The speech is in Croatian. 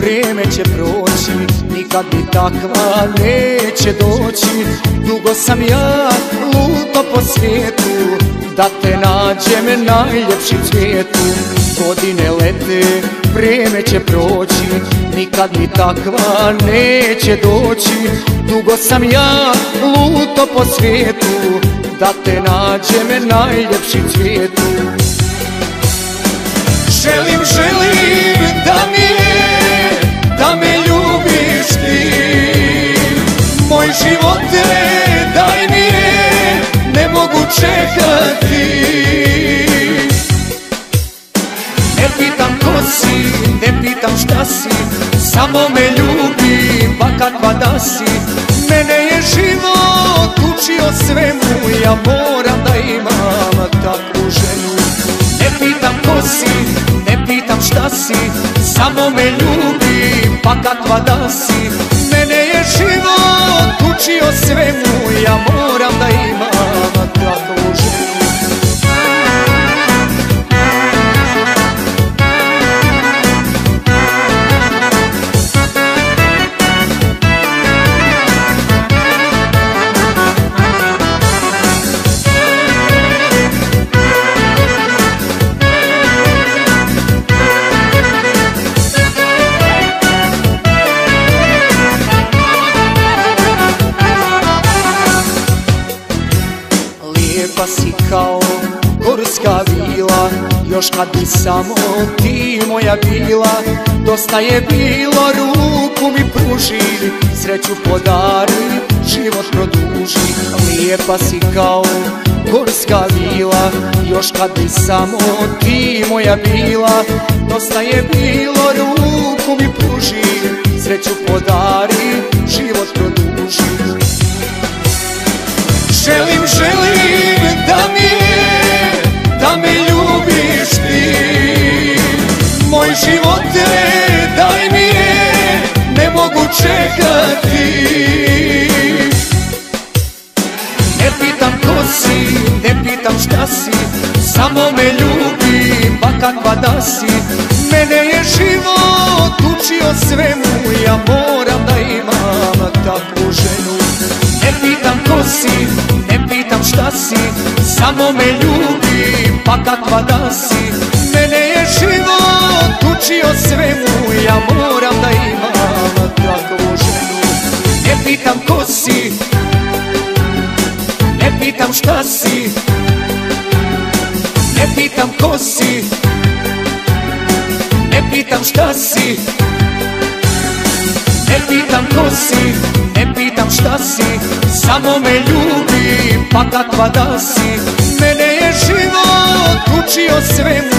vrijeme će proći Nikad mi takva neće doći. Dugo sam ja luto po svijetu Da te nađem najljepši cvijetu Godine lete, vrijeme će proći Nikad mi takva neće doći. Dugo sam ja luto po svijetu Da te nađem najljepši cvijetu želim živote daj mi je, ne mogu čekati. Ne pitam ko si, ne pitam šta si Samo me ljubi, pa kakva da si. Mene je život učio svemu Ja moram da imam takvu ženu. Ne pitam ko si, ne pitam šta si Samo me ljubi, pa kakva da si život učio svemu Ja moram da imam Lijepa si kao gorska vila. Još kad bi samo ti moja bila Dosta je bilo ruku mi pruži. Sreću podari, život produži. Lijepa si kao gorska vila. Još kad bi samo ti moja bila Dosta je bilo ruku mi pruži. Sreću podari, život produži. Želim, Moj živote daj mi je, ne mogu čekati. Ne pitam ko si, ne pitam šta si Samo me ljubi, pa kakva da si. Mene je život učio svemu Ja moram da imam takvu ženu. Ne pitam ko si, ne pitam šta si Samo me ljubi, pa kakva da si ko si, ne pitam šta si. Ne pitam ko si, ne pitam šta si. Ne pitam ko si, ne pitam šta si. Samo me ljubi, pa kakva da si. Mene je život učio svemu